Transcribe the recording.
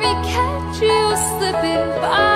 me catch you slipping by.